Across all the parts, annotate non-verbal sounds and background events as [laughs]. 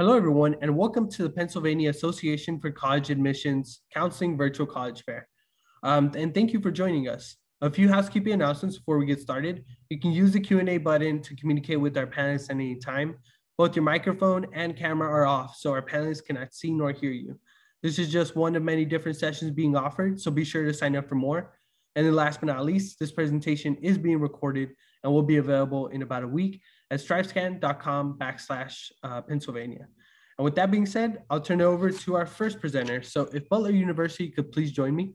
Hello, everyone, and welcome to the Pennsylvania Association for College Admissions Counseling Virtual College Fair. Um, and thank you for joining us. A few housekeeping announcements before we get started. You can use the Q&A button to communicate with our panelists at any time. Both your microphone and camera are off, so our panelists cannot see nor hear you. This is just one of many different sessions being offered, so be sure to sign up for more. And then last but not least, this presentation is being recorded and will be available in about a week at strivescan.com backslash uh, Pennsylvania. And with that being said, I'll turn it over to our first presenter. So if Butler University could please join me.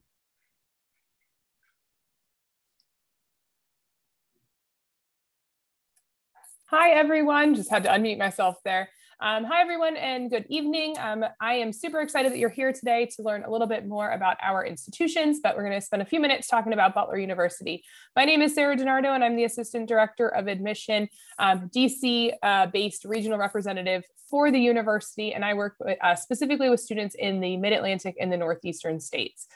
Hi, everyone. Just had to unmute myself there. Um, hi, everyone, and good evening. Um, I am super excited that you're here today to learn a little bit more about our institutions, but we're going to spend a few minutes talking about Butler University. My name is Sarah DiNardo, and I'm the Assistant Director of Admission, um, DC-based uh, regional representative for the university, and I work with, uh, specifically with students in the Mid-Atlantic and the Northeastern states.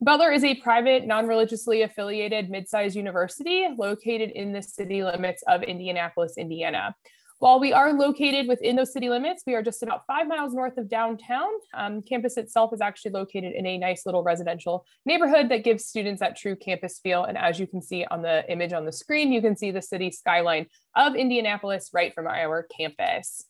Butler is a private, non-religiously affiliated mid-sized university located in the city limits of Indianapolis, Indiana. While we are located within those city limits, we are just about five miles north of downtown. Um, campus itself is actually located in a nice little residential neighborhood that gives students that true campus feel. And as you can see on the image on the screen, you can see the city skyline of Indianapolis right from our campus.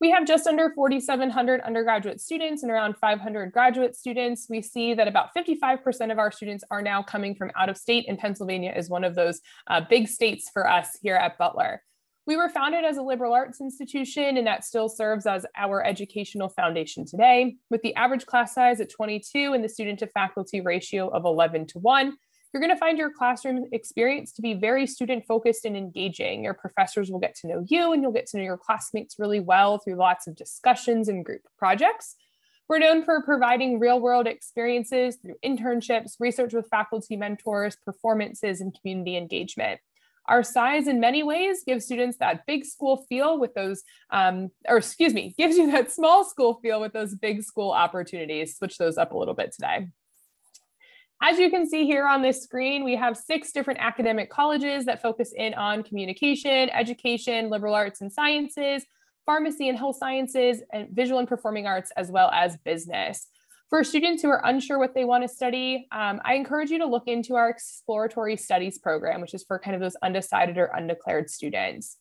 We have just under 4,700 undergraduate students and around 500 graduate students. We see that about 55% of our students are now coming from out of state, and Pennsylvania is one of those uh, big states for us here at Butler. We were founded as a liberal arts institution, and that still serves as our educational foundation today. With the average class size at 22 and the student to faculty ratio of 11 to 1, you're going to find your classroom experience to be very student focused and engaging. Your professors will get to know you, and you'll get to know your classmates really well through lots of discussions and group projects. We're known for providing real world experiences through internships, research with faculty mentors, performances, and community engagement. Our size in many ways gives students that big school feel with those, um, or excuse me, [laughs] gives you that small school feel with those big school opportunities. Switch those up a little bit today. As you can see here on this screen, we have six different academic colleges that focus in on communication, education, liberal arts and sciences, pharmacy and health sciences, and visual and performing arts, as well as business. For students who are unsure what they want to study, um, I encourage you to look into our exploratory studies program, which is for kind of those undecided or undeclared students.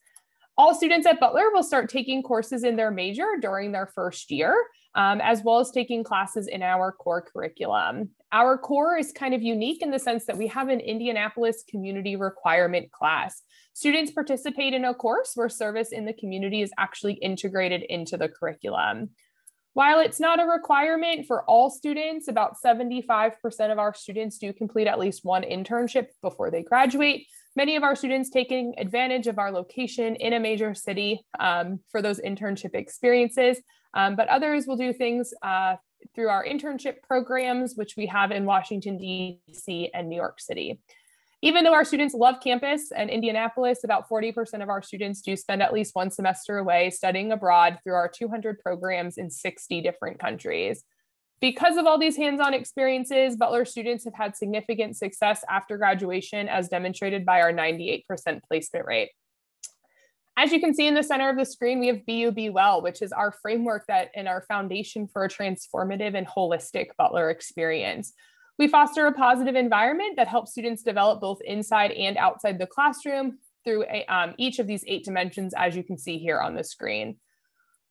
All students at Butler will start taking courses in their major during their first year, um, as well as taking classes in our core curriculum. Our core is kind of unique in the sense that we have an Indianapolis community requirement class. Students participate in a course where service in the community is actually integrated into the curriculum. While it's not a requirement for all students, about 75% of our students do complete at least one internship before they graduate. Many of our students taking advantage of our location in a major city um, for those internship experiences, um, but others will do things uh, through our internship programs, which we have in Washington, DC and New York City. Even though our students love campus and Indianapolis, about 40% of our students do spend at least one semester away studying abroad through our 200 programs in 60 different countries. Because of all these hands-on experiences, Butler students have had significant success after graduation as demonstrated by our 98% placement rate. As you can see in the center of the screen, we have BU Be Well, which is our framework that and our foundation for a transformative and holistic Butler experience. We foster a positive environment that helps students develop both inside and outside the classroom through a, um, each of these eight dimensions, as you can see here on the screen.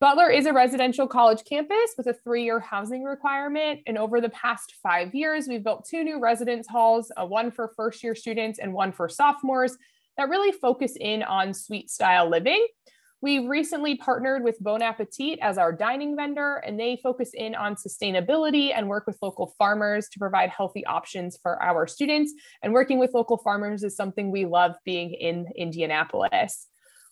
Butler is a residential college campus with a three-year housing requirement. And over the past five years, we've built two new residence halls, uh, one for first-year students and one for sophomores that really focus in on suite style living. We recently partnered with Bon Appetit as our dining vendor, and they focus in on sustainability and work with local farmers to provide healthy options for our students. And working with local farmers is something we love being in Indianapolis.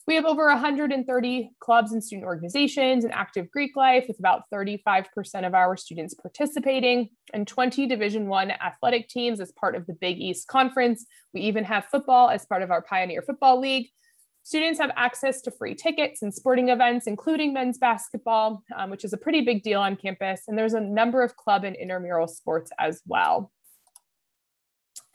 We have over 130 clubs and student organizations and active Greek life with about 35% of our students participating and 20 Division One athletic teams as part of the Big East Conference. We even have football as part of our Pioneer Football League. Students have access to free tickets and sporting events, including men's basketball, um, which is a pretty big deal on campus. And there's a number of club and intramural sports as well.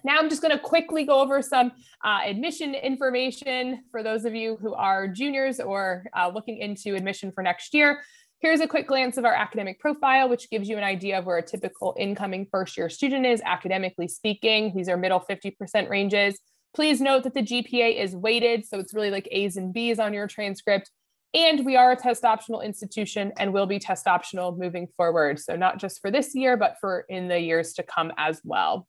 Now I'm just going to quickly go over some uh, admission information for those of you who are juniors or uh, looking into admission for next year. Here's a quick glance of our academic profile, which gives you an idea of where a typical incoming first year student is, academically speaking. These are middle 50% ranges. Please note that the GPA is weighted, so it's really like A's and B's on your transcript. And we are a test optional institution and will be test optional moving forward. So not just for this year, but for in the years to come as well.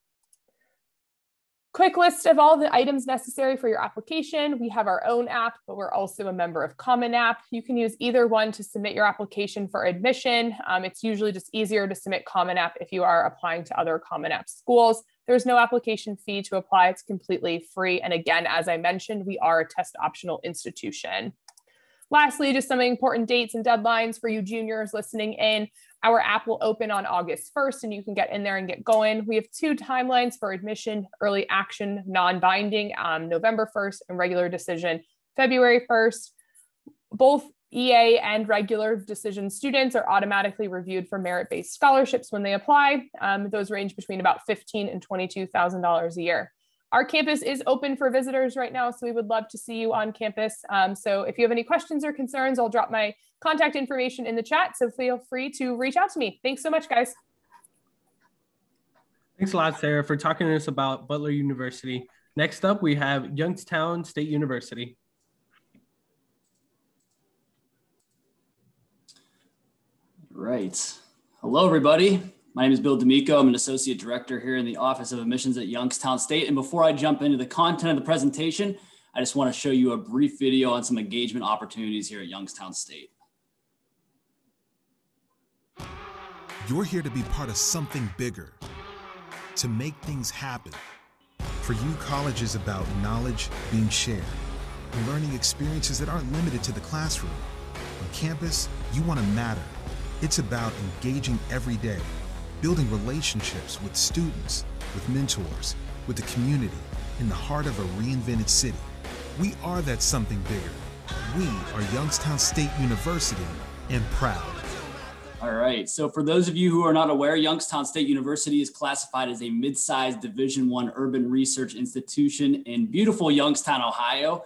Quick list of all the items necessary for your application. We have our own app, but we're also a member of Common App. You can use either one to submit your application for admission. Um, it's usually just easier to submit Common App if you are applying to other Common App schools. There's no application fee to apply. It's completely free. And again, as I mentioned, we are a test optional institution. Lastly, just some important dates and deadlines for you juniors listening in. Our app will open on August 1st and you can get in there and get going. We have two timelines for admission, early action, non-binding, um, November 1st and regular decision, February 1st. Both EA and regular decision students are automatically reviewed for merit-based scholarships when they apply. Um, those range between about 15 and $22,000 a year. Our campus is open for visitors right now, so we would love to see you on campus. Um, so if you have any questions or concerns, I'll drop my contact information in the chat. So feel free to reach out to me. Thanks so much, guys. Thanks a lot, Sarah, for talking to us about Butler University. Next up, we have Youngstown State University. Right. Hello, everybody. My name is Bill D'Amico. I'm an associate director here in the Office of Admissions at Youngstown State. And before I jump into the content of the presentation, I just want to show you a brief video on some engagement opportunities here at Youngstown State. You're here to be part of something bigger, to make things happen. For you, college is about knowledge being shared learning experiences that aren't limited to the classroom. On campus, you want to matter. It's about engaging every day building relationships with students, with mentors, with the community in the heart of a reinvented city. We are that something bigger. We are Youngstown State University and proud. All right. So for those of you who are not aware, Youngstown State University is classified as a mid-sized Division One urban research institution in beautiful Youngstown, Ohio.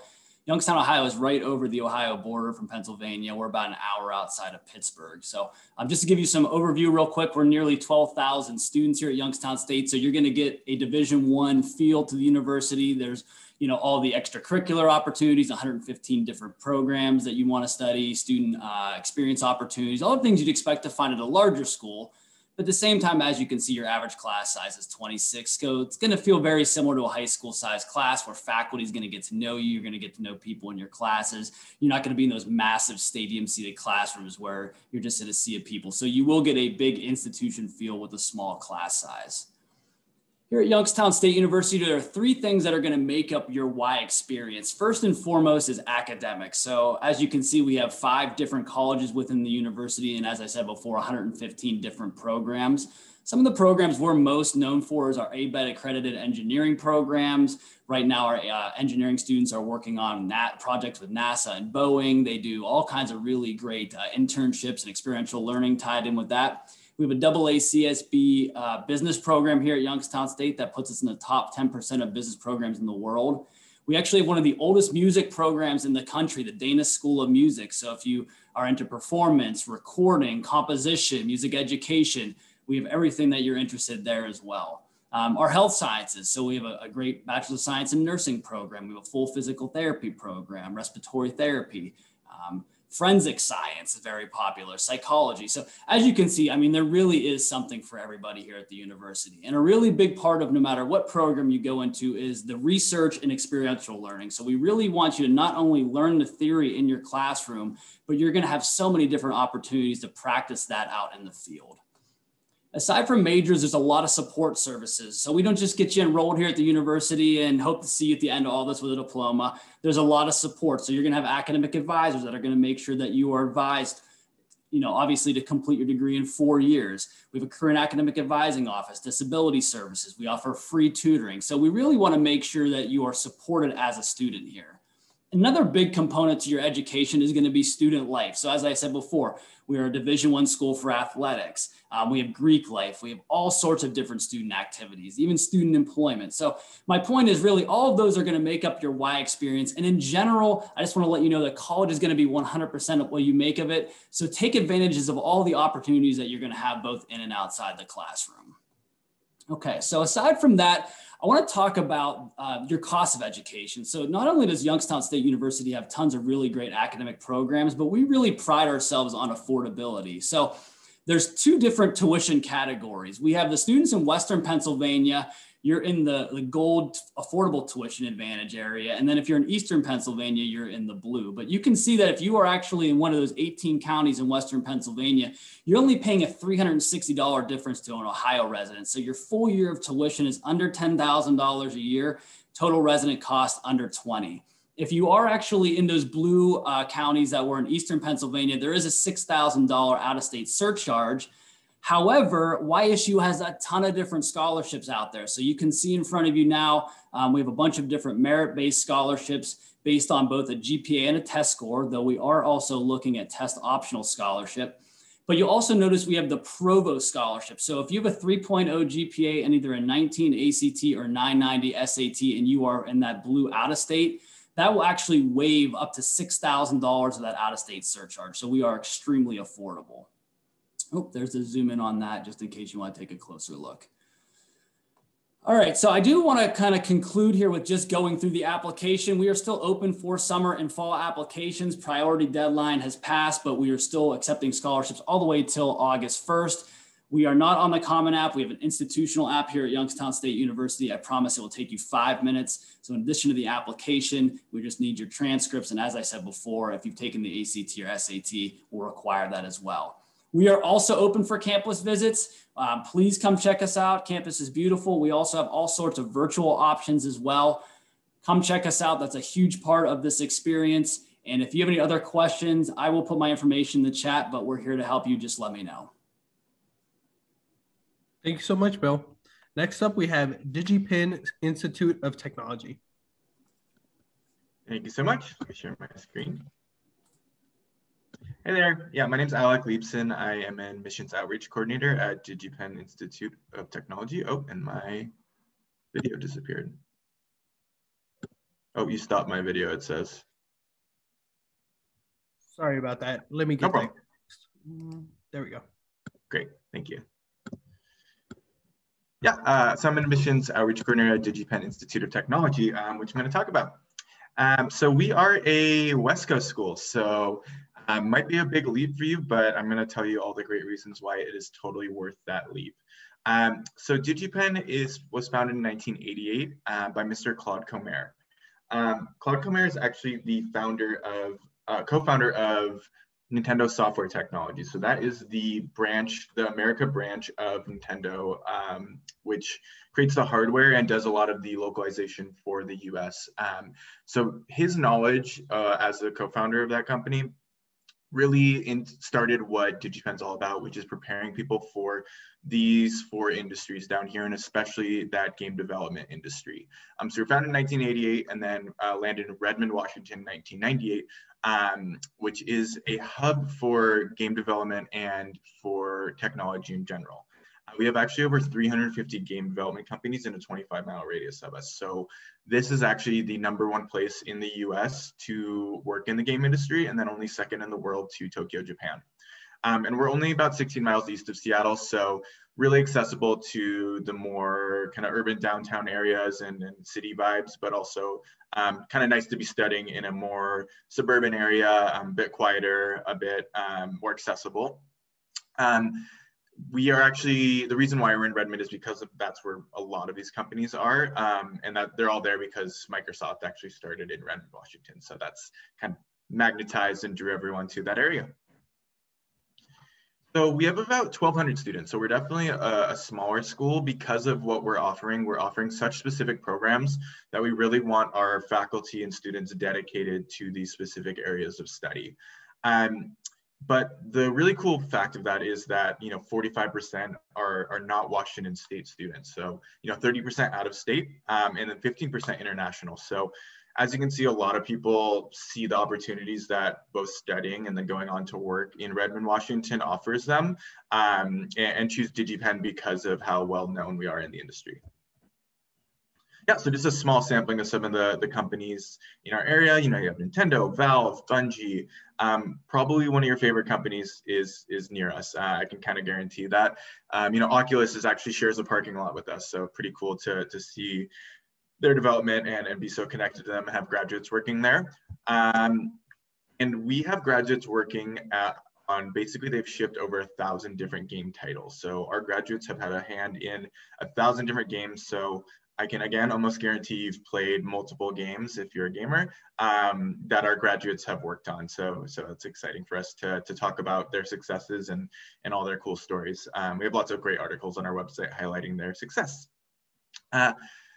Youngstown, Ohio is right over the Ohio border from Pennsylvania. We're about an hour outside of Pittsburgh. So um, just to give you some overview real quick, we're nearly 12,000 students here at Youngstown State. So you're going to get a Division One feel to the university. There's you know all the extracurricular opportunities 115 different programs that you want to study student uh, experience opportunities all the things you'd expect to find at a larger school but at the same time, as you can see, your average class size is 26. So it's going to feel very similar to a high school size class where faculty is going to get to know you. You're going to get to know people in your classes. You're not going to be in those massive stadium seated classrooms where you're just in a sea of people. So you will get a big institution feel with a small class size. Here at Youngstown State University, there are three things that are going to make up your Y experience. First and foremost is academics. So as you can see, we have five different colleges within the university. And as I said before, 115 different programs. Some of the programs we're most known for is our ABET accredited engineering programs. Right now, our uh, engineering students are working on that projects with NASA and Boeing. They do all kinds of really great uh, internships and experiential learning tied in with that. We have a double ACSB uh, business program here at Youngstown State that puts us in the top 10% of business programs in the world. We actually have one of the oldest music programs in the country, the Dana School of Music. So if you are into performance, recording, composition, music education, we have everything that you're interested there as well. Um, our health sciences. So we have a, a, great Bachelor of Science in Nursing program. We have a full physical therapy program, respiratory therapy. Um, forensic science is very popular, psychology. So as you can see, I mean, there really is something for everybody here at the university. And a really big part of no matter what program you go into is the research and experiential learning. So we really want you to not only learn the theory in your classroom, but you're gonna have so many different opportunities to practice that out in the field. Aside from majors, there's a lot of support services. So we don't just get you enrolled here at the university and hope to see you at the end of all this with a diploma. There's a lot of support. So you're going to have academic advisors that are going to make sure that you are advised, you know, obviously to complete your degree in four years. We have a current academic advising office, disability services. We offer free tutoring. So we really want to make sure that you are supported as a student here. Another big component to your education is going to be student life. So as I said before, we are a Division One school for athletics. Um, we have Greek life. We have all sorts of different student activities, even student employment. So my point is really all of those are going to make up your Y experience. And in general, I just want to let you know that college is going to be 100% of what you make of it. So take advantages of all the opportunities that you're going to have both in and outside the classroom. Okay, so aside from that, I want to talk about uh, your cost of education. So not only does Youngstown State University have tons of really great academic programs, but we really pride ourselves on affordability. So there's two different tuition categories. We have the students in Western Pennsylvania you're in the, the gold affordable tuition advantage area. And then if you're in Eastern Pennsylvania, you're in the blue. But you can see that if you are actually in one of those 18 counties in Western Pennsylvania, you're only paying a $360 difference to an Ohio resident. So your full year of tuition is under $10,000 a year, total resident cost under 20. If you are actually in those blue uh, counties that were in Eastern Pennsylvania, there is a $6,000 out of state surcharge However, YSU has a ton of different scholarships out there. So you can see in front of you now, um, we have a bunch of different merit-based scholarships based on both a GPA and a test score, though we are also looking at test optional scholarship. But you'll also notice we have the Provost Scholarship. So if you have a 3.0 GPA and either a 19 ACT or 990 SAT and you are in that blue out of state, that will actually waive up to $6,000 of that out of state surcharge. So we are extremely affordable. Oh, there's a zoom in on that just in case you want to take a closer look. All right, so I do want to kind of conclude here with just going through the application. We are still open for summer and fall applications. Priority deadline has passed, but we are still accepting scholarships all the way till August 1st. We are not on the Common App. We have an institutional app here at Youngstown State University. I promise it will take you five minutes. So in addition to the application, we just need your transcripts. And as I said before, if you've taken the ACT or SAT, we'll require that as well. We are also open for campus visits. Um, please come check us out. Campus is beautiful. We also have all sorts of virtual options as well. Come check us out. That's a huge part of this experience. And if you have any other questions, I will put my information in the chat, but we're here to help you. Just let me know. Thank you so much, Bill. Next up, we have DigiPen Institute of Technology. Thank you so much. Let me share my screen. Hey there. Yeah, my name is Alec Leibson. I am an Missions Outreach Coordinator at DigiPen Institute of Technology. Oh, and my video disappeared. Oh, you stopped my video, it says. Sorry about that. Let me get no that. Mm, there we go. Great, thank you. Yeah, uh, so I'm an admissions outreach coordinator at DigiPen Institute of Technology, um, which I'm going to talk about. Um, so we are a West Coast school. So um, might be a big leap for you, but I'm going to tell you all the great reasons why it is totally worth that leap. Um, so DigiPen is was founded in 1988 uh, by Mr. Claude Comair. Um, Claude Comair is actually the founder of, uh, co-founder of Nintendo Software Technology. So that is the branch, the America branch of Nintendo, um, which creates the hardware and does a lot of the localization for the US. Um, so his knowledge uh, as the co-founder of that company really in, started what DigiPen's all about, which is preparing people for these four industries down here, and especially that game development industry. Um, so we are founded in 1988 and then uh, landed in Redmond, Washington, 1998, um, which is a hub for game development and for technology in general. We have actually over 350 game development companies in a 25 mile radius of us. So this is actually the number one place in the US to work in the game industry and then only second in the world to Tokyo, Japan. Um, and we're only about 16 miles east of Seattle, so really accessible to the more kind of urban downtown areas and, and city vibes, but also um, kind of nice to be studying in a more suburban area, um, a bit quieter, a bit um, more accessible. Um, we are actually the reason why we're in Redmond is because of, that's where a lot of these companies are, um, and that they're all there because Microsoft actually started in Redmond, Washington. So that's kind of magnetized and drew everyone to that area. So we have about 1,200 students. So we're definitely a, a, smaller school because of what we're offering. We're offering such specific programs that we really want our faculty and students dedicated to these specific areas of study. Um, but the really cool fact of that is that you know 45% are, are not Washington State students. So you know 30% out of state um, and then 15% international. So as you can see, a lot of people see the opportunities that both studying and then going on to work in Redmond, Washington offers them um, and, and choose DigiPen because of how well known we are in the industry. Yeah, so just a small sampling of some of the, the companies in our area. You know, you have Nintendo, Valve, Bungie. Um, probably one of your favorite companies is is near us. Uh, I can kind of guarantee that. Um, you know, Oculus is actually shares a parking lot with us, so pretty cool to to see their development and, and be so connected to them and have graduates working there. Um, and we have graduates working at, on basically they've shipped over a thousand different game titles. So our graduates have had a hand in a thousand different games. So I can again almost guarantee you've played multiple games if you're a gamer um, that our graduates have worked on. So so it's exciting for us to, to talk about their successes and and all their cool stories. Um, we have lots of great articles on our website highlighting their success. Uh,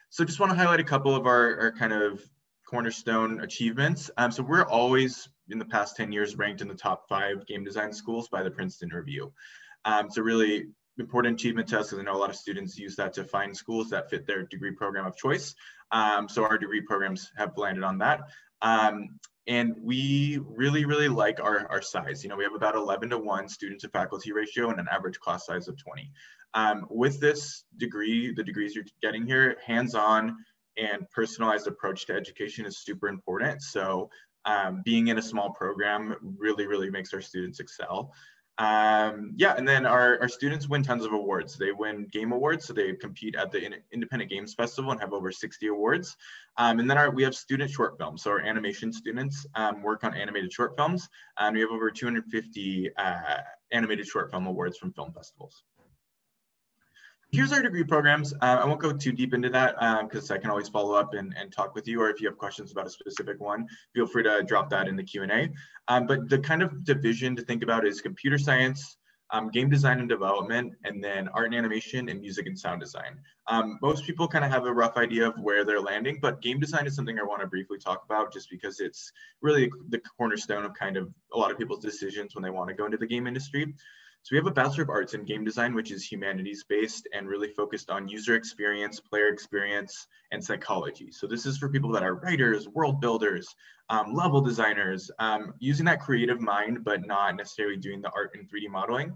so just want to highlight a couple of our, our kind of cornerstone achievements. Um, so we're always in the past 10 years ranked in the top five game design schools by the Princeton Review. Um, a really important achievement test because I know a lot of students use that to find schools that fit their degree program of choice. Um, so our degree programs have landed on that. Um, and we really, really like our, our size. You know, we have about 11 to 1 student to faculty ratio and an average class size of 20. Um, with this degree, the degrees you're getting here, hands-on and personalized approach to education is super important. So um, being in a small program really, really makes our students excel. Um, yeah, and then our, our students win tons of awards. They win game awards, so they compete at the Independent Games Festival and have over 60 awards. Um, and then our, we have student short films. So our animation students um, work on animated short films, and we have over 250 uh, animated short film awards from film festivals here's our degree programs. Uh, I won't go too deep into that because um, I can always follow up and, and talk with you, or if you have questions about a specific one, feel free to drop that in the Q&A. Um, but the kind of division to think about is computer science, um, game design and development, and then art and animation and music and sound design. Um, most people kind of have a rough idea of where they're landing, but game design is something I want to briefly talk about just because it's really the cornerstone of kind of a lot of people's decisions when they want to go into the game industry. So we have a Bachelor of Arts in Game Design, which is humanities based and really focused on user experience, player experience, and psychology. So this is for people that are writers, world builders, um, level designers, um, using that creative mind, but not necessarily doing the art and 3D modeling.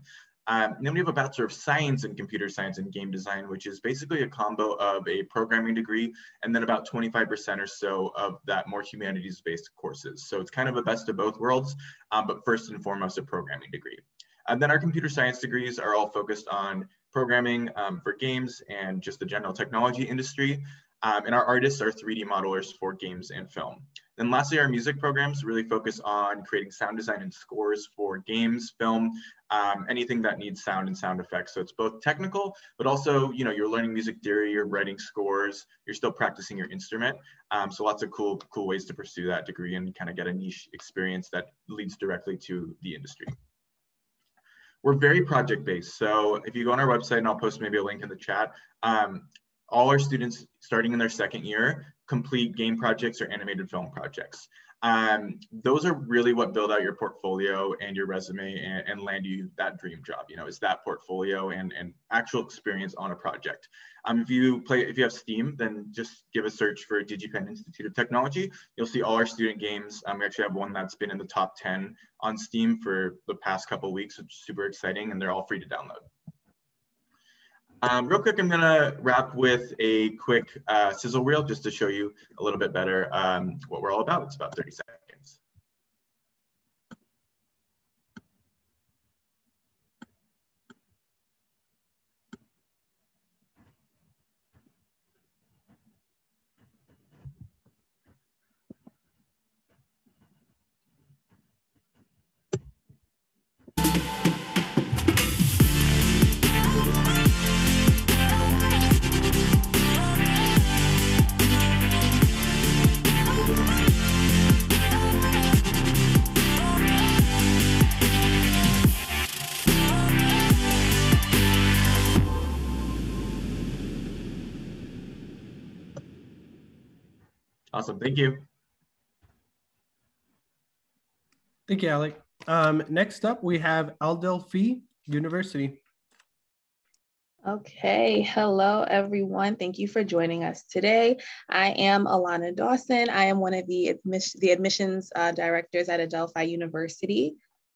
Um, then we have a Bachelor of Science in Computer Science and Game Design, which is basically a combo of a programming degree and then about 25% or so of that more humanities-based courses. So it's kind of a best of both worlds, um, but first and foremost, a programming degree. And then our computer science degrees are all focused on programming um, for games and just the general technology industry. Um, and our artists are 3D modelers for games and film. Then lastly, our music programs really focus on creating sound design and scores for games, film, um, anything that needs sound and sound effects. So it's both technical, but also, you know, you're learning music theory, you're writing scores, you're still practicing your instrument. Um, so lots of cool, cool ways to pursue that degree and kind of get a niche experience that leads directly to the industry. We're very project based. So if you go on our website, and I'll post maybe a link in the chat, um, all our students starting in their second year complete game projects or animated film projects. Um, those are really what build out your portfolio and your resume and, and, land you that dream job. You know, is that portfolio and, and actual experience on a project. Um, if you play, if you have Steam, then just give a search for DigiPen Institute of Technology. You'll see all our student games. Um, we actually have one that's been in the top 10 on Steam for the past couple weeks, which is super exciting, and they're all free to download. Um, real quick, I'm gonna wrap with a quick uh, sizzle reel just to show you a little bit better um, what we're all about. It's about 30 seconds. Awesome. Thank you. Thank you, Alec. Um, next up, we have Adelphi University. Okay, hello everyone. Thank you for joining us today. I am Alana Dawson. I am one of the, admission, the admissions uh, directors at Adelphi University.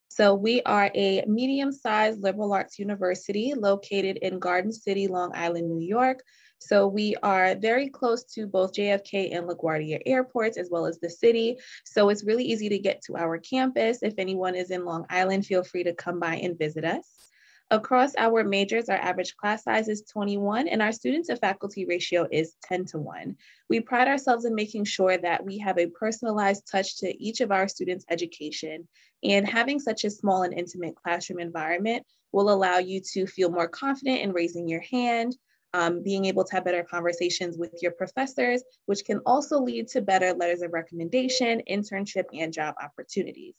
So we are a medium-sized liberal arts university located in Garden City, Long Island, New York. So we are very close to both JFK and LaGuardia airports, as well as the city. So it's really easy to get to our campus. If anyone is in Long Island, feel free to come by and visit us. Across our majors, our average class size is 21 and our student to faculty ratio is 10 to 1. We pride ourselves in making sure that we have a personalized touch to each of our students' education. And having such a small and intimate classroom environment will allow you to feel more confident in raising your hand, um, being able to have better conversations with your professors, which can also lead to better letters of recommendation, internship, and job opportunities.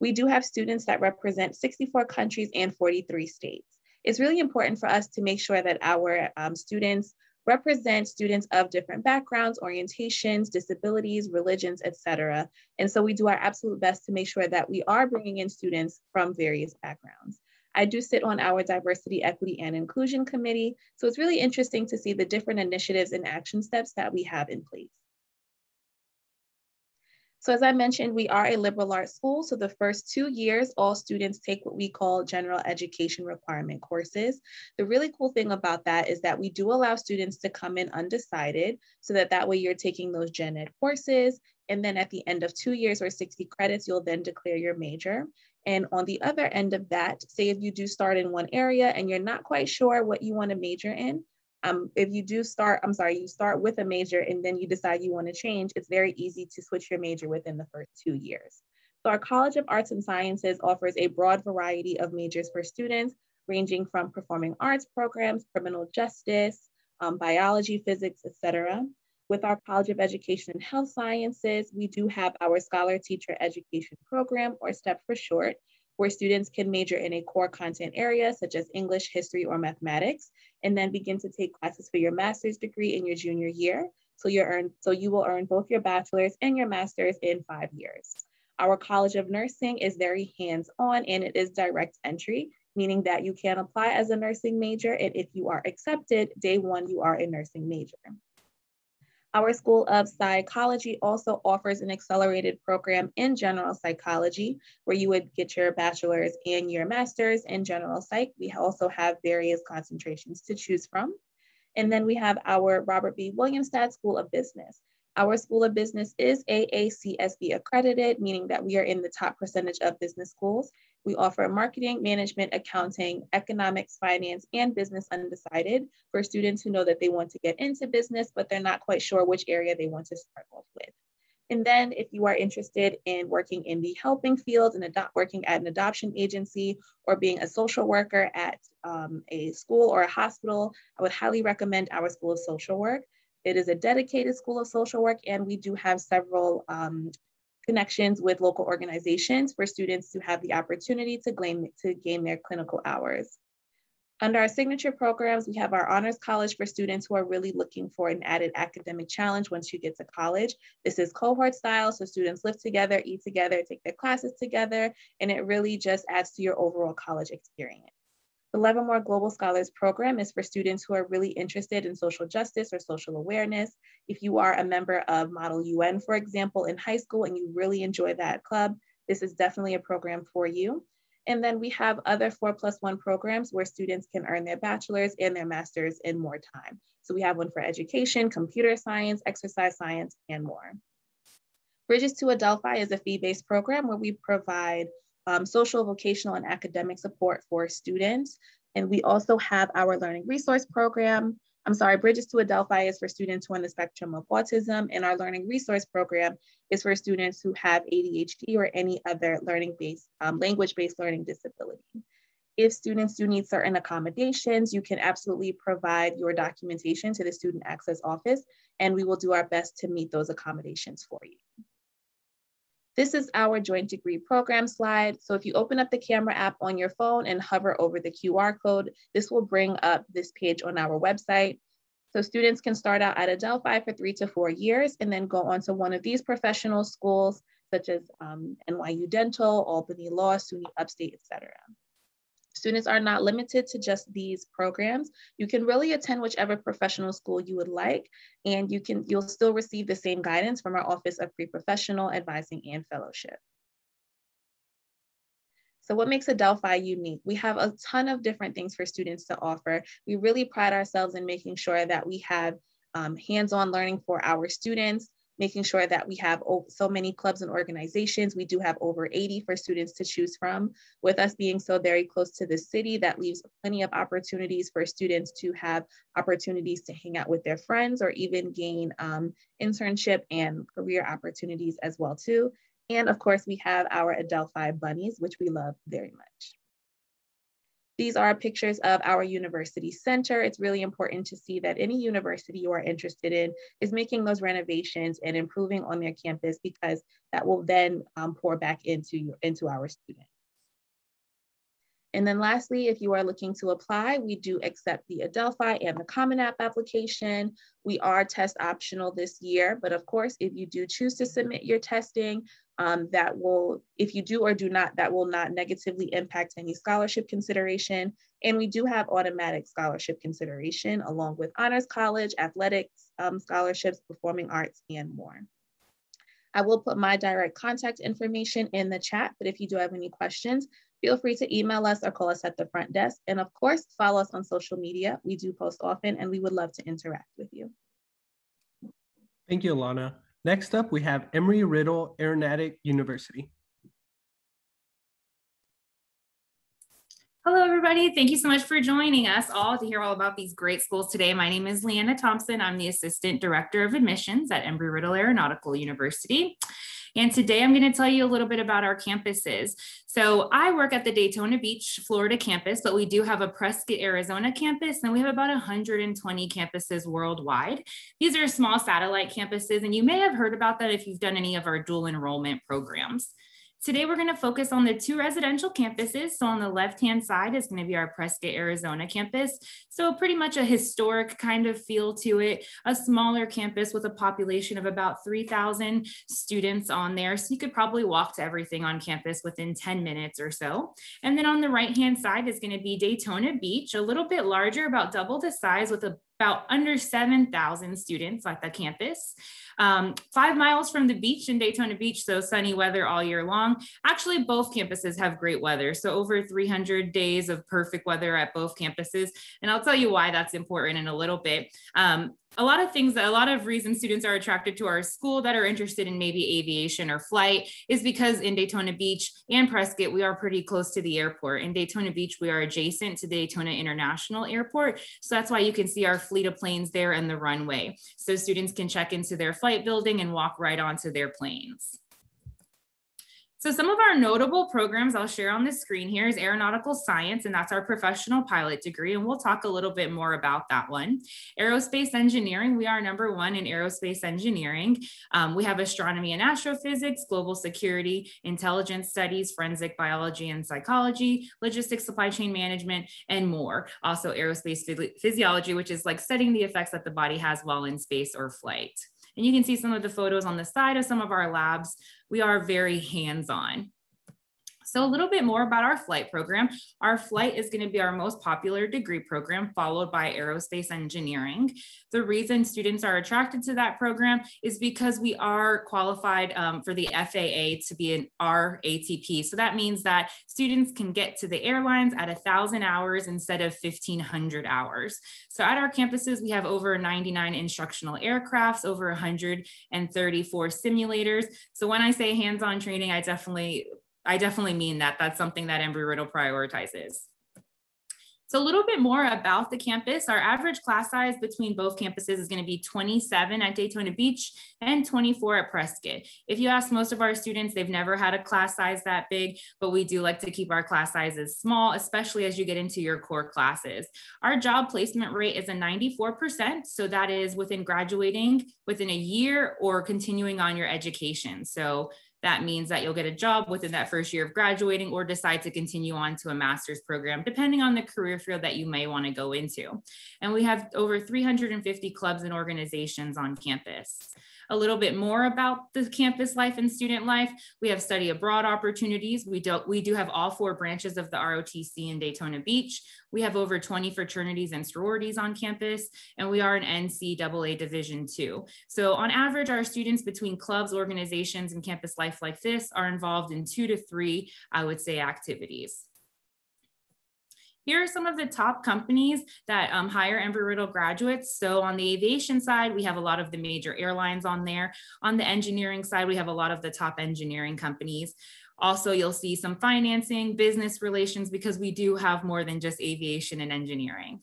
We do have students that represent 64 countries and 43 states. It's really important for us to make sure that our um, students represent students of different backgrounds, orientations, disabilities, religions, etc. And so we do our absolute best to make sure that we are bringing in students from various backgrounds. I do sit on our diversity, equity, and inclusion committee. So it's really interesting to see the different initiatives and action steps that we have in place. So as I mentioned, we are a liberal arts school. So the first two years, all students take what we call general education requirement courses. The really cool thing about that is that we do allow students to come in undecided so that that way you're taking those gen ed courses. And then at the end of two years or 60 credits, you'll then declare your major. And on the other end of that, say if you do start in one area and you're not quite sure what you want to major in, um, if you do start, I'm sorry, you start with a major and then you decide you want to change, it's very easy to switch your major within the first two years. So our College of Arts and Sciences offers a broad variety of majors for students, ranging from performing arts programs, criminal justice, um, biology, physics, etc. With our College of Education and Health Sciences, we do have our Scholar Teacher Education Program, or STEP for short, where students can major in a core content area such as English, history, or mathematics, and then begin to take classes for your master's degree in your junior year. So you earn, so you will earn both your bachelor's and your master's in five years. Our College of Nursing is very hands-on and it is direct entry, meaning that you can apply as a nursing major. And if you are accepted, day one, you are a nursing major. Our School of Psychology also offers an accelerated program in general psychology, where you would get your bachelor's and your master's in general psych. We also have various concentrations to choose from. And then we have our Robert B. Willumstad School of Business. Our School of Business is AACSB accredited, meaning that we are in the top percentage of business schools. We offer marketing, management, accounting, economics, finance, and business undecided for students who know that they want to get into business, but they're not quite sure which area they want to start off with. And then if you are interested in working in the helping field and working at an adoption agency or being a social worker at um, a school or a hospital, I would highly recommend our School of Social Work. It is a dedicated School of Social Work and we do have several um, connections with local organizations for students to have the opportunity to gain, to gain their clinical hours. Under our signature programs, we have our Honors College for students who are really looking for an added academic challenge once you get to college. This is cohort style, so students live together, eat together, take their classes together, and it really just adds to your overall college experience. The Levermore Global Scholars Program is for students who are really interested in social justice or social awareness. If you are a member of Model UN, for example, in high school and you really enjoy that club, this is definitely a program for you. And then we have other four plus one programs where students can earn their bachelor's and their master's in more time. So we have one for education, computer science, exercise science, and more. Bridges to Adelphi is a fee-based program where we provide um, social, vocational, and academic support for students. And we also have our learning resource program. I'm sorry, Bridges to Adelphi is for students who are on the spectrum of autism, and our learning resource program is for students who have ADHD or any other learning-based, um, language-based learning disability. If students do need certain accommodations, you can absolutely provide your documentation to the Student Access Office, and we will do our best to meet those accommodations for you. This is our joint degree program slide. So if you open up the camera app on your phone and hover over the QR code, this will bring up this page on our website. So students can start out at Adelphi for three to four years and then go on to one of these professional schools, such as um, NYU Dental, Albany Law, SUNY Upstate, et cetera. Students are not limited to just these programs. You can really attend whichever professional school you would like, and you can, you'll still receive the same guidance from our Office of Pre-Professional Advising and Fellowship. So what makes Adelphi unique? We have a ton of different things for students to offer. We really pride ourselves in making sure that we have um, hands-on learning for our students, making sure that we have so many clubs and organizations. We do have over 80 for students to choose from. With us being so very close to the city, that leaves plenty of opportunities for students to have opportunities to hang out with their friends or even gain um, internship and career opportunities as well too. And of course, we have our Adelphi bunnies, which we love very much. These are pictures of our university center. It's really important to see that any university you are interested in is making those renovations and improving on their campus because that will then um, pour back into, into our students. And then lastly, if you are looking to apply, we do accept the Adelphi and the Common App application. We are test optional this year, but of course, if you do choose to submit your testing, um, that will, if you do or do not, that will not negatively impact any scholarship consideration. And we do have automatic scholarship consideration along with honors college, athletics um, scholarships, performing arts, and more. I will put my direct contact information in the chat, but if you do have any questions, feel free to email us or call us at the front desk. And of course, follow us on social media. We do post often and we would love to interact with you. Thank you, Alana. Next up, we have Embry-Riddle Aeronautic University. Hello, everybody. Thank you so much for joining us all to hear all about these great schools today. My name is Leanna Thompson. I'm the Assistant Director of Admissions at Embry-Riddle Aeronautical University. And today I'm going to tell you a little bit about our campuses. So I work at the Daytona Beach, Florida campus, but we do have a Prescott, Arizona campus, and we have about 120 campuses worldwide. These are small satellite campuses, and you may have heard about that if you've done any of our dual enrollment programs. Today, we're going to focus on the two residential campuses. So on the left-hand side is going to be our Prescott, Arizona campus. So pretty much a historic kind of feel to it, a smaller campus with a population of about 3,000 students on there. So you could probably walk to everything on campus within 10 minutes or so. And then on the right-hand side is going to be Daytona Beach, a little bit larger, about double the size with a about under 7,000 students at the campus. Um, five miles from the beach in Daytona Beach, so sunny weather all year long. Actually, both campuses have great weather. So over 300 days of perfect weather at both campuses. And I'll tell you why that's important in a little bit. Um, a lot of things that a lot of reasons students are attracted to our school that are interested in maybe aviation or flight is because in Daytona Beach and Prescott, we are pretty close to the airport. In Daytona Beach, we are adjacent to the Daytona International Airport. So that's why you can see our fleet of planes there and the runway. So students can check into their flight building and walk right onto their planes. So some of our notable programs I'll share on the screen here is aeronautical science, and that's our professional pilot degree. And we'll talk a little bit more about that one. Aerospace engineering, we are number one in aerospace engineering. Um, we have astronomy and astrophysics, global security, intelligence studies, forensic biology and psychology, logistics, supply chain management, and more. Also aerospace physiology, which is like studying the effects that the body has while in space or flight. And you can see some of the photos on the side of some of our labs. We are very hands-on. So a little bit more about our flight program. Our flight is going to be our most popular degree program, followed by aerospace engineering. The reason students are attracted to that program is because we are qualified um, for the FAA to be an RATP. So that means that students can get to the airlines at a thousand hours instead of 1500 hours. So at our campuses, we have over 99 instructional aircrafts, over 134 simulators. So when I say hands-on training, I definitely I definitely mean that. That's something that Embry-Riddle prioritizes. So a little bit more about the campus. Our average class size between both campuses is going to be 27 at Daytona Beach and 24 at Prescott. If you ask most of our students, they've never had a class size that big, but we do like to keep our class sizes small, especially as you get into your core classes. Our job placement rate is a 94%. So that is within graduating within a year or continuing on your education. So that means that you'll get a job within that first year of graduating or decide to continue on to a master's program, depending on the career field that you may want to go into. And we have over 350 clubs and organizations on campus. A little bit more about the campus life and student life, we have study abroad opportunities. We do, we do have all four branches of the ROTC in Daytona Beach. We have over 20 fraternities and sororities on campus, and we are an NCAA Division two. So on average, our students between clubs, organizations, and campus life like this are involved in two to three, I would say, activities. Here are some of the top companies that um, hire Embry-Riddle graduates. So on the aviation side, we have a lot of the major airlines on there. On the engineering side, we have a lot of the top engineering companies. Also, you'll see some financing, business relations, because we do have more than just aviation and engineering.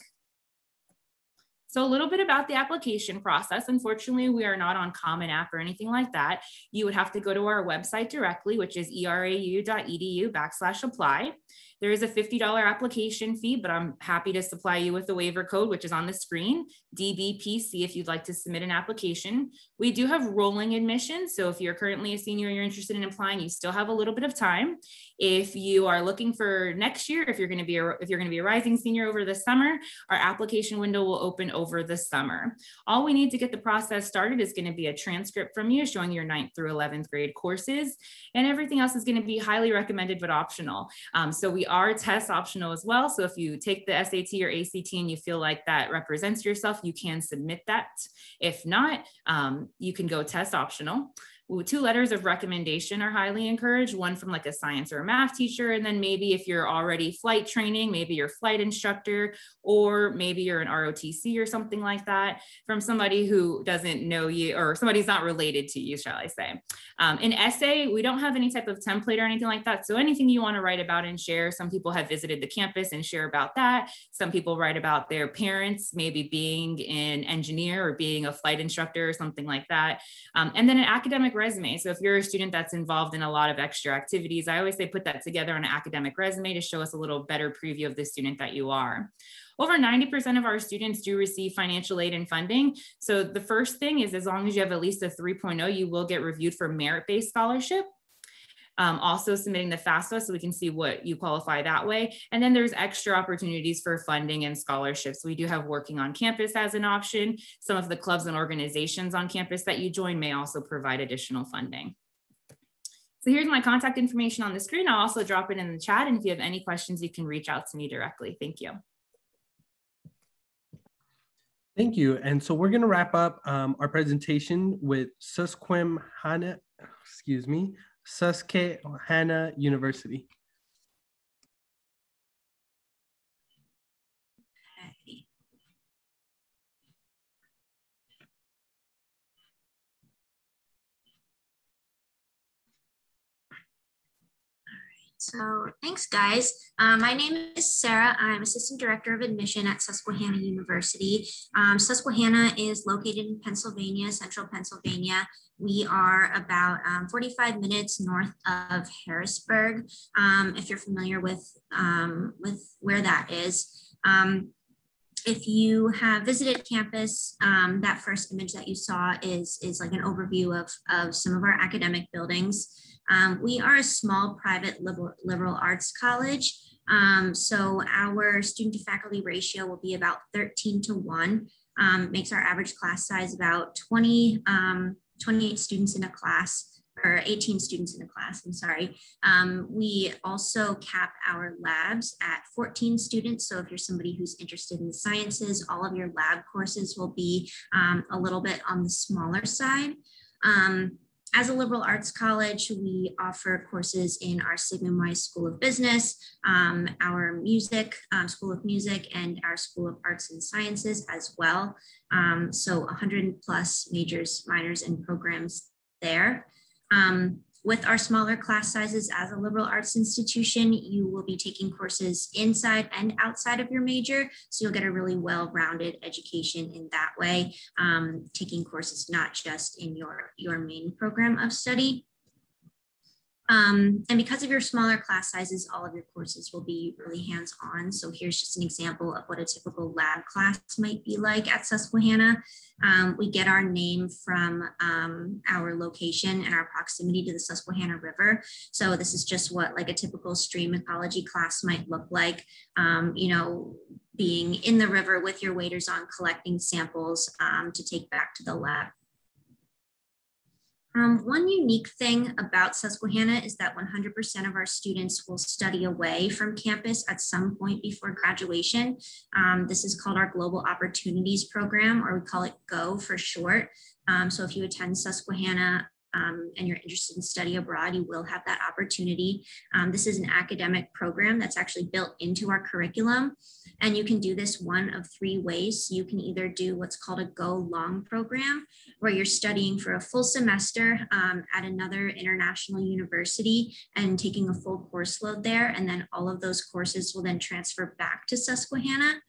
So a little bit about the application process. Unfortunately, we are not on Common App or anything like that. You would have to go to our website directly, which is erau.edu backslash apply. There is a $50 application fee, but I'm happy to supply you with the waiver code, which is on the screen, DBPC, if you'd like to submit an application. We do have rolling admissions. So if you're currently a senior, and you're interested in applying, you still have a little bit of time. If you are looking for next year, if you're going to be a, if you're going to be a rising senior over the summer, our application window will open over the summer. All we need to get the process started is going to be a transcript from you showing your 9th through 11th grade courses, and everything else is going to be highly recommended but optional. Um, so we are test optional as well. So if you take the SAT or ACT and you feel like that represents yourself, you can submit that. If not, um, you can go test optional two letters of recommendation are highly encouraged one from like a science or a math teacher and then maybe if you're already flight training maybe your flight instructor or maybe you're an rotc or something like that from somebody who doesn't know you or somebody's not related to you shall i say. Um, an essay we don't have any type of template or anything like that so anything you want to write about and share some people have visited the campus and share about that. Some people write about their parents maybe being an engineer or being a flight instructor or something like that. Um, and then an academic resume. So if you're a student that's involved in a lot of extra activities, I always say put that together on an academic resume to show us a little better preview of the student that you are. Over 90% of our students do receive financial aid and funding. So the first thing is as long as you have at least a 3.0, you will get reviewed for merit-based scholarship. Um, also submitting the FAFSA so we can see what you qualify that way. And then there's extra opportunities for funding and scholarships. We do have working on campus as an option. Some of the clubs and organizations on campus that you join may also provide additional funding. So here's my contact information on the screen. I'll also drop it in the chat. And if you have any questions, you can reach out to me directly. Thank you. Thank you. And so we're going to wrap up um, our presentation with Susquim Susquehanna, excuse me, Susquehanna University. So thanks, guys. Um, my name is Sarah. I'm Assistant Director of Admission at Susquehanna University. Um, Susquehanna is located in Pennsylvania, central Pennsylvania. We are about um, 45 minutes north of Harrisburg, um, if you're familiar with, um, with where that is. Um, if you have visited campus, that first image that you saw is, is like an overview of, of some of our academic buildings. Um, we are a small private liberal, liberal arts college. Um, so our student to faculty ratio will be about 13 to one, um, makes our average class size about 20, um, 28 students in a class or 18 students in a class, I'm sorry. Um, we also cap our labs at 14 students. So if you're somebody who's interested in the sciences, all of your lab courses will be um, a little bit on the smaller side. Um, as a liberal arts college, we offer courses in our Sigmund Weis School of Business, um, our music, um, School of Music, and our School of Arts and Sciences as well. Um, so 100 plus majors, minors, and programs there. Um, with our smaller class sizes as a liberal arts institution, you will be taking courses inside and outside of your major. So you'll get a really well-rounded education in that way, um, taking courses not just in your, your main program of study. Um, and because of your smaller class sizes, all of your courses will be really hands-on. So here's just an example of what a typical lab class might be like at Susquehanna. Um, we get our name from um, our location and our proximity to the Susquehanna River. So this is just what like a typical stream ecology class might look like. Um, you know, being in the river with your waders on, collecting samples um, to take back to the lab. Um, one unique thing about Susquehanna is that 100% of our students will study away from campus at some point before graduation. Um, this is called our Global Opportunities Program, or we call it GO for short. Um, so if you attend Susquehanna um, and you're interested in study abroad, you will have that opportunity. Um, this is an academic program that's actually built into our curriculum. And you can do this one of three ways. You can either do what's called a Go Long program, where you're studying for a full semester um, at another international university and taking a full course load there. And then all of those courses will then transfer back to Susquehanna.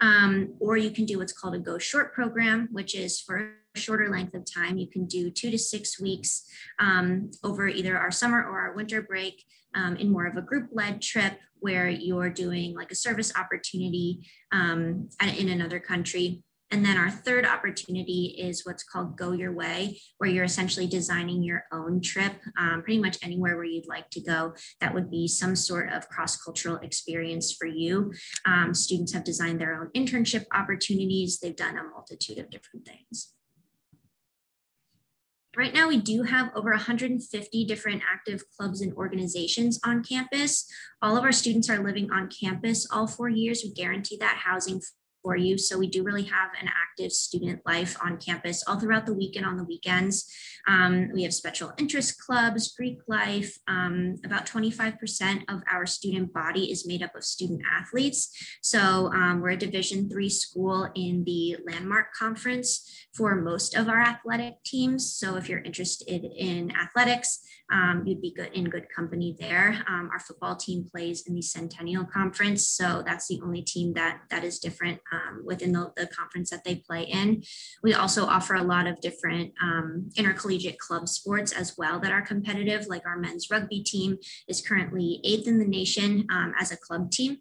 Um, or you can do what's called a Go Short program, which is for a shorter length of time. You can do two to six weeks um, over either our summer or our winter break um, in more of a group led trip where you're doing like a service opportunity um, in another country. And then our third opportunity is what's called Go Your Way, where you're essentially designing your own trip um, pretty much anywhere where you'd like to go. That would be some sort of cross cultural experience for you. Um, students have designed their own internship opportunities, they've done a multitude of different things. Right now, we do have over 150 different active clubs and organizations on campus. All of our students are living on campus all four years. We guarantee that housing for you. So we do really have an active student life on campus all throughout the week and on the weekends. Um, we have special interest clubs, Greek life. Um, about 25% of our student body is made up of student athletes. So um, we're a Division three school in the Landmark Conference for most of our athletic teams. So if you're interested in athletics, um, you'd be good in good company there. Um, our football team plays in the Centennial Conference, so that's the only team that that is different um, within the, the, conference that they play in. We also offer a lot of different um, intercollegiate club sports as well that are competitive, like our men's rugby team is currently eighth in the nation um, as a club team.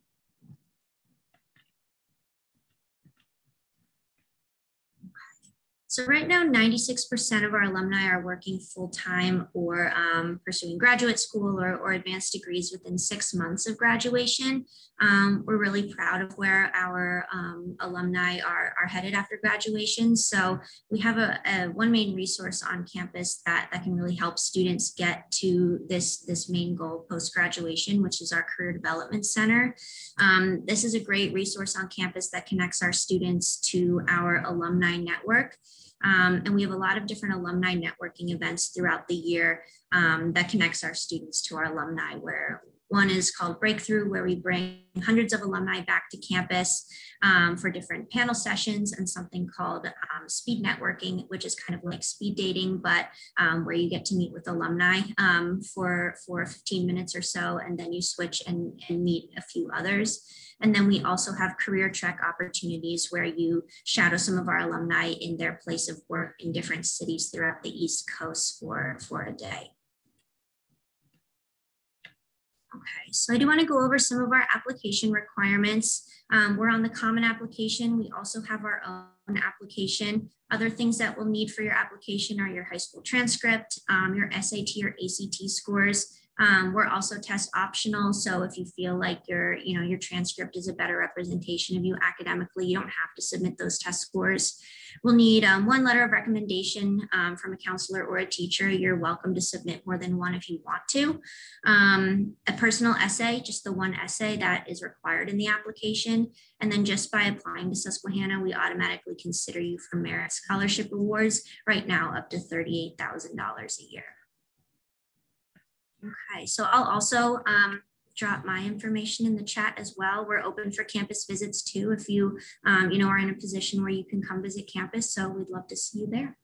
So right now, 96% of our alumni are working full-time or um, pursuing graduate school or, or, advanced degrees within six months of graduation. Um, we're really proud of where our um, alumni are, are headed after graduation. So we have a, a, one main resource on campus that, that can really help students get to this, this main goal post-graduation, which is our Career Development Center. Um, this is a great resource on campus that connects our students to our alumni network. Um, and we have a lot of different alumni networking events throughout the year um, that connects our students to our alumni, where one is called Breakthrough, where we bring hundreds of alumni back to campus um, for different panel sessions, and something called um, Speed Networking, which is kind of like speed dating, but um, where you get to meet with alumni um, for, for 15 minutes or so, and then you switch and, and meet a few others. And then we also have career trek opportunities where you shadow some of our alumni in their place of work in different cities throughout the East Coast for, for a day. Okay, so I do want to go over some of our application requirements. Um, we're on the common application. We also have our own application. Other things that we'll need for your application are your high school transcript, um, your SAT or ACT scores, um, we're also test optional. So if you feel like your, you know, your transcript is a better representation of you academically, you don't have to submit those test scores. We'll need um, one letter of recommendation um, from a counselor or a teacher. You're welcome to submit more than one if you want to. Um, a personal essay, just the one essay that is required in the application. And then just by applying to Susquehanna, we automatically consider you for merit scholarship awards right now up to $38,000 a year. Okay, so I'll also um, drop my information in the chat as well. We're open for campus visits too if you, um, you know, are in a position where you can come visit campus. So we'd love to see you there.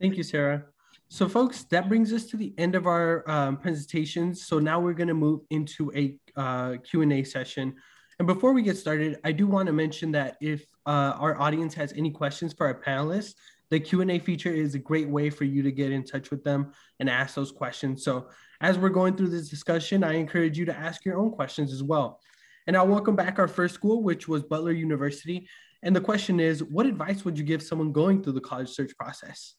Thank you, Sarah. So folks, that brings us to the end of our um, presentations. So now we're gonna move into a uh, Q&A session. And before we get started, I do wanna mention that if uh, our audience has any questions for our panelists, the q&a feature is a great way for you to get in touch with them and ask those questions. So as we're going through this discussion i encourage you to ask your own questions as well. And i'll welcome back our first school which was butler university. And the question is what advice would you give someone going through the college search process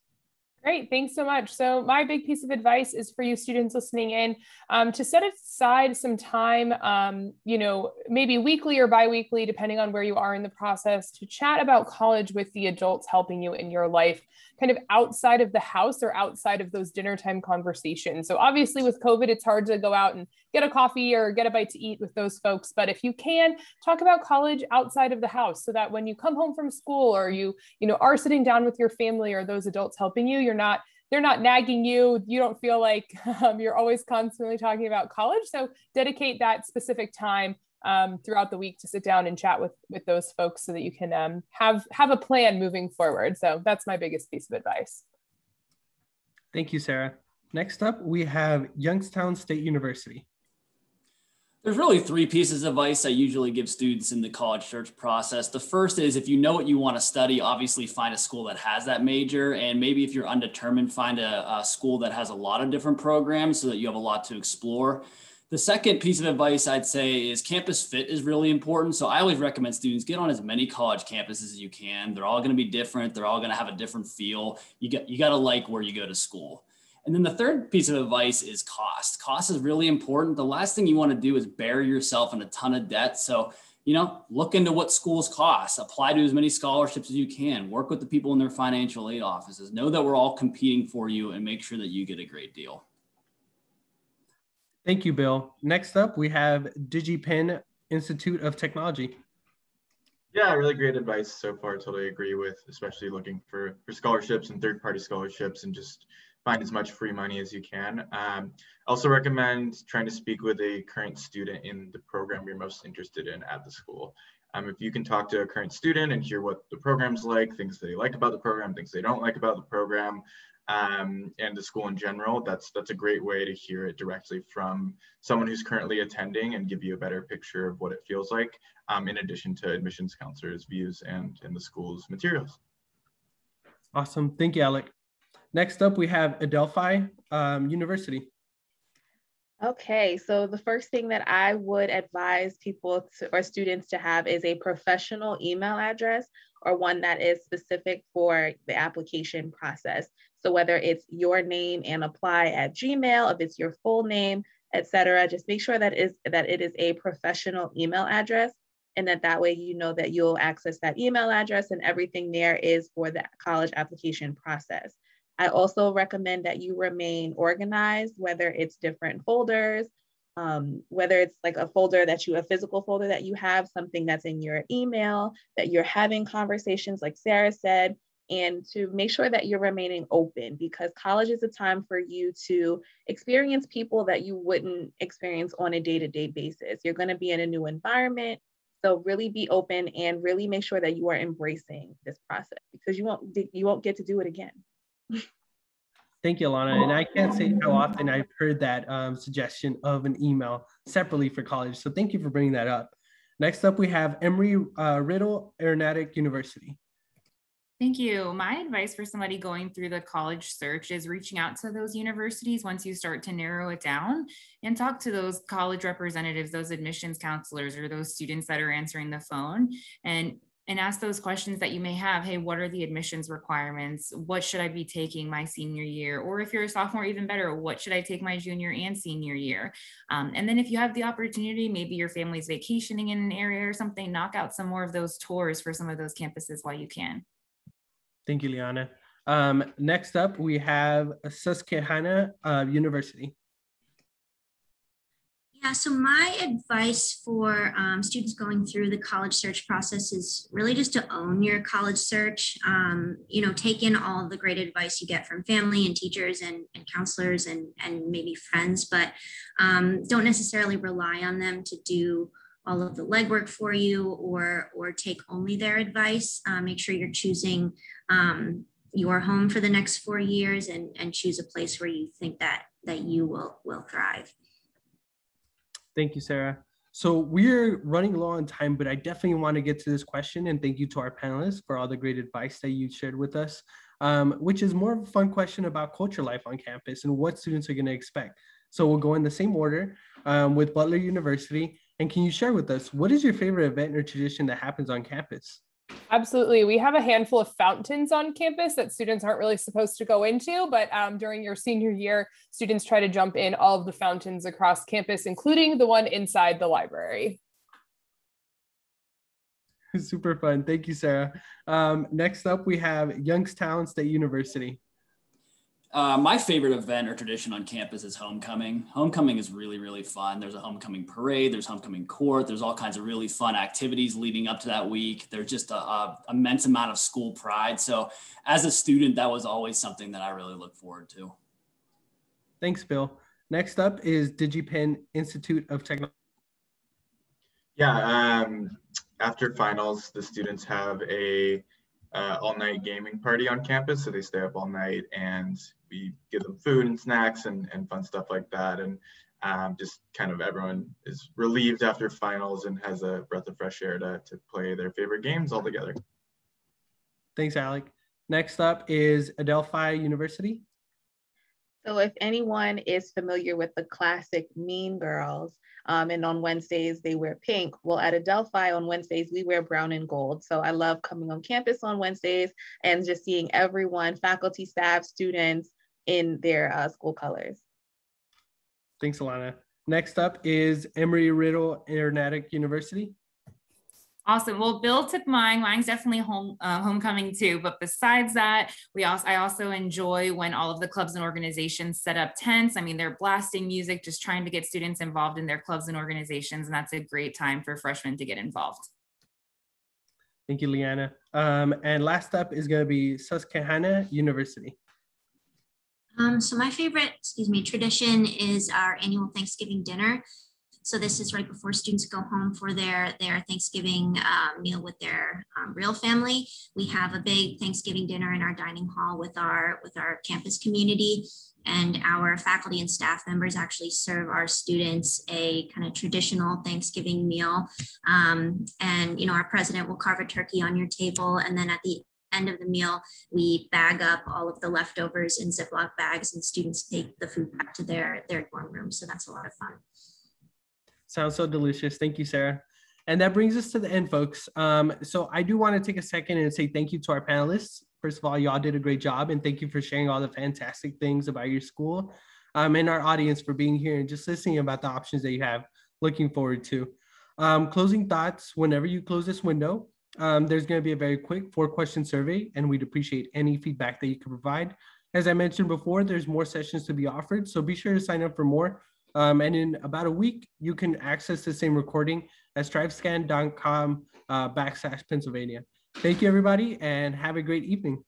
Great, thanks so much. So my big piece of advice is for you students listening in um, to set aside some time, um, you know, maybe weekly or biweekly, depending on where you are in the process, to chat about college with the adults helping you in your life, kind of outside of the house or outside of those dinner time conversations. So obviously with COVID, it's hard to go out and get a coffee or get a bite to eat with those folks. But if you can, talk about college outside of the house so that when you come home from school or you, you know, are sitting down with your family or those adults helping you, you're not they're not nagging you you don't feel like [laughs] um, you're always constantly talking about college so dedicate that specific time um, throughout the week to sit down and chat with with those folks so that you can um, have have a plan moving forward so that's my biggest piece of advice thank you sarah next up we have youngstown state university there's really three pieces of advice I usually give students in the college search process. The first is if you know what you want to study, obviously find a school that has that major. And maybe if you're undetermined, find a, a school that has a lot of different programs so that you have a lot to explore. The second piece of advice I'd say is campus fit is really important. So I always recommend students get on as many college campuses as you can. They're all going to be different. They're all going to have a different feel. You got you got to like where you go to school. And then the third piece of advice is cost. Cost is really important. The last thing you want to do is bury yourself in a ton of debt. So, you know, look into what schools cost, apply to as many scholarships as you can, work with the people in their financial aid offices. Know that we're all competing for you and make sure that you get a great deal. Thank you, Bill. Next up, we have DigiPen Institute of Technology. Yeah, really great advice so far. Totally agree with, especially looking for, for scholarships and third party scholarships and just find as much free money as you can. Um, also recommend trying to speak with a current student in the program you're most interested in at the school. Um, if you can talk to a current student and hear what the program's like, things they like about the program, things they don't like about the program, um, and the school in general, that's that's a great way to hear it directly from someone who's currently attending and give you a better picture of what it feels like, um, in addition to admissions counselors' views and, and the school's materials. Awesome. Thank you, Alec. Next up, we have Adelphi um, University. Okay, so the first thing that I would advise people to, or students to have is a professional email address or one that is specific for the application process. So whether it's your name and apply at Gmail, if it's your full name, etc., just make sure that is that it is a professional email address and that that way you know that you'll access that email address and everything there is for the college application process. I also recommend that you remain organized, whether it's different folders, um, whether it's like a folder that you, a physical folder that you have, something that's in your email, that you're having conversations, like Sarah said, and to make sure that you're remaining open because college is a time for you to experience people that you wouldn't experience on a day to day basis. You're going to be in a new environment. So really be open and really make sure that you are embracing this process because you won't you won't get to do it again. Thank you, Alana. And I can't say how often I've heard that um, suggestion of an email separately for college. So thank you for bringing that up. Next up, we have Embry uh, Riddle Aeronautic University. Thank you. My advice for somebody going through the college search is reaching out to those universities once you start to narrow it down and talk to those college representatives, those admissions counselors, or those students that are answering the phone and and ask those questions that you may have. Hey, what are the admissions requirements? What should I be taking my senior year? Or if you're a sophomore, even better, what should I take my junior and senior year? Um, and then if you have the opportunity, maybe your family's vacationing in an area or something, knock out some more of those tours for some of those campuses while you can. Thank you, Liana. Um, next up, we have Susquehanna uh, University. Yeah, so my advice for um, students going through the college search process is really just to own your college search. Um, you know, take in all the great advice you get from family and teachers and, and counselors and, and maybe friends, but um, don't necessarily rely on them to do all of the legwork for you or, or take only their advice. Uh, make sure you're choosing um, your home for the next four years and, and choose a place where you think that, that you will, will thrive. Thank you, Sarah. So we're running low on time, but I definitely want to get to this question and thank you to our panelists for all the great advice that you shared with us, um, which is more of a fun question about culture life on campus and what students are going to expect. So we'll go in the same order um, with Butler University. And can you share with us, what is your favorite event or tradition that happens on campus? Absolutely. We have a handful of fountains on campus that students aren't really supposed to go into, but um, during your senior year, students try to jump in all of the fountains across campus, including the one inside the library. [laughs] Super fun. Thank you, Sarah. Um, next up, we have Youngstown State University. Uh, my favorite event or tradition on campus is homecoming. Homecoming is really, really fun. There's a homecoming parade, there's homecoming court, there's all kinds of really fun activities leading up to that week. There's just a, a immense amount of school pride. So, as a student, that was always something that I really look forward to. Thanks, Bill. Next up is DigiPen Institute of Technology. Yeah, um, after finals, the students have a uh, all night gaming party on campus. So they stay up all night and we give them food and snacks and, and fun stuff like that. And um, just kind of everyone is relieved after finals and has a breath of fresh air to, to play their favorite games all together. Thanks, Alec. Next up is Adelphi University. So if anyone is familiar with the classic Mean Girls, um, and on Wednesdays they wear pink. Well, at Adelphi on Wednesdays we wear brown and gold. So I love coming on campus on Wednesdays and just seeing everyone, faculty, staff, students in their uh, school colors. Thanks, Alana. Next up is Embry Riddle Aeronautic University. Awesome. Well, Bill took mine. Mine's definitely home uh, homecoming too. But besides that, we also I also enjoy when all of the clubs and organizations set up tents. I mean, they're blasting music, just trying to get students involved in their clubs and organizations, and that's a great time for freshmen to get involved. Thank you, Leanna. Um, and last up is going to be Susquehanna University. Um, so my favorite, excuse me, tradition is our annual Thanksgiving dinner. So this is right before students go home for their, their Thanksgiving uh, meal with their um, real family. We have a big Thanksgiving dinner in our dining hall with our, with our campus community and our faculty and staff members actually serve our students a kind of traditional Thanksgiving meal. Um, and, you know, our president will carve a turkey on your table. And then at the end of the meal, we bag up all of the leftovers in Ziploc bags and students take the food back to their, their dorm room. So that's a lot of fun. Sounds so delicious. Thank you, Sarah. And that brings us to the end, folks. Um, so I do want to take a second and say thank you to our panelists. First of all, y'all did a great job, and thank you for sharing all the fantastic things about your school, um, and our audience for being here and just listening about the options that you have. Looking forward to. Um, closing thoughts. Whenever you close this window, um, there's going to be a very quick four-question survey, and we'd appreciate any feedback that you can provide. As I mentioned before, there's more sessions to be offered, so be sure to sign up for more um, and in about a week, you can access the same recording at strivescan.com uh, backslash Pennsylvania. Thank you, everybody, and have a great evening.